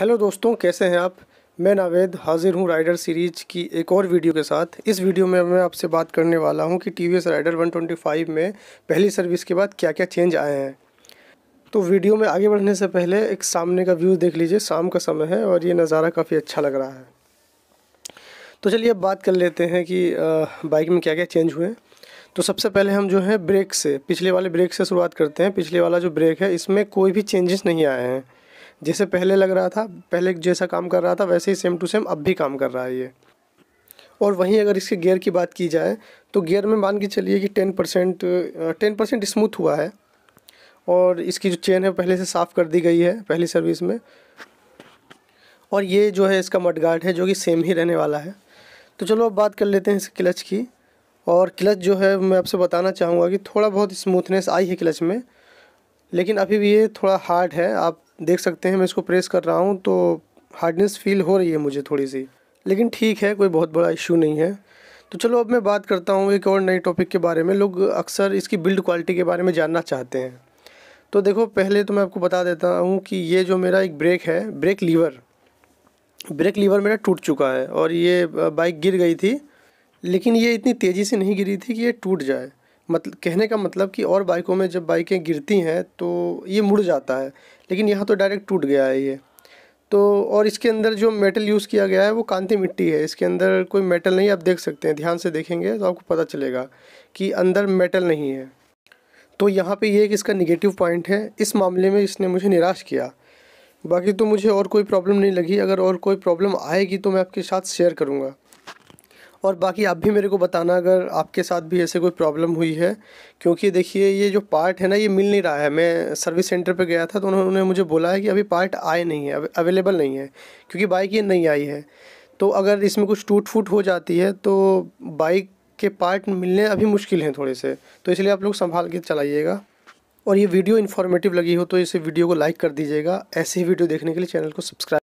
Hello दोस्तों, कैसे हैं आप? मैं नावेद, हाजिर हूँ राइडर सीरीज़ की एक और वीडियो के साथ। इस वीडियो में मैं आपसे बात करने वाला हूँ कि टी वी एस राइडर 125 में पहली सर्विस के बाद क्या क्या चेंज आए हैं। तो वीडियो में आगे बढ़ने से पहले एक सामने का व्यू देख लीजिए। शाम का समय है और ये नज़ारा काफ़ी अच्छा लग रहा है। तो चलिए अब बात कर लेते हैं कि बाइक में क्या क्या चेंज हुए तो सबसे पहले हम जो है ब्रेक से, पिछले वाले ब्रेक से शुरुआत करते हैं। पिछले वाला जो ब्रेक है, इसमें कोई भी चेंजेस नहीं आए हैं। जैसे पहले लग रहा था, पहले जैसा काम कर रहा था, वैसे ही सेम टू सेम अब भी काम कर रहा है ये। और वहीं अगर इसके गियर की बात की जाए तो गियर में मान के चलिए कि ten percent ten percent smooth हुआ है। और इसकी जो चेन है, पहले से साफ़ कर दी गई है, पहली सर्विस में। और ये जो है, इसका मडगार्ड है, जो कि सेम ही रहने वाला है। तो चलो अब बात कर लेते हैं इस क्लच की। और क्लच जो है, मैं आपसे बताना चाहूँगा कि थोड़ा बहुत स्मूथनेस आई है क्लच में, लेकिन अभी भी ये थोड़ा हार्ड है। आप देख सकते हैं, मैं इसको प्रेस कर रहा हूँ तो हार्डनेस फील हो रही है मुझे थोड़ी सी लेकिन ठीक है, कोई बहुत बड़ा इशू नहीं है। तो चलो, अब मैं बात करता हूँ एक और नए टॉपिक के बारे में। लोग अक्सर इसकी बिल्ड क्वालिटी के बारे में जानना चाहते हैं। तो देखो, पहले तो मैं आपको बता देता हूँ कि ये जो मेरा एक ब्रेक है ब्रेक लीवर ब्रेक लीवर मेरा टूट चुका है और ये बाइक गिर गई थी, लेकिन ये इतनी तेज़ी से नहीं गिरी थी कि ये टूट जाए। मतलब कहने का मतलब कि और बाइकों में जब बाइकें गिरती हैं तो ये मुड़ जाता है। लेकिन यहाँ तो डायरेक्ट टूट गया है ये। तो और इसके अंदर जो मेटल यूज़ किया गया है, वो कांति मिट्टी है। इसके अंदर कोई मेटल नहीं, आप देख सकते हैं, ध्यान से देखेंगे तो आपको पता चलेगा कि अंदर मेटल नहीं है। तो यहाँ पे ये एक इसका निगेटिव पॉइंट है। इस मामले में इसने मुझे निराश किया। बाकी तो मुझे और कोई प्रॉब्लम नहीं लगी। अगर और कोई प्रॉब्लम आएगी तो मैं आपके साथ शेयर करूँगा। और बाकी आप भी मेरे को बताना अगर आपके साथ भी ऐसे कोई प्रॉब्लम हुई है। क्योंकि देखिए, ये जो पार्ट है ना, ये मिल नहीं रहा है। मैं सर्विस सेंटर पे गया था तो उन्होंने मुझे बोला है कि अभी पार्ट आए नहीं है अवेलेबल नहीं है, क्योंकि बाइक ये नहीं आई है। तो अगर इसमें कुछ टूट फूट हो जाती है तो बाइक के पार्ट मिलने अभी मुश्किल हैं थोड़े से। तो इसलिए आप लोग संभाल के चलाइएगा। और ये वीडियो इन्फॉर्मेटिव लगी हो तो इसे वीडियो को लाइक कर दीजिएगा। ऐसे ही वीडियो देखने के लिए चैनल को सब्सक्राइब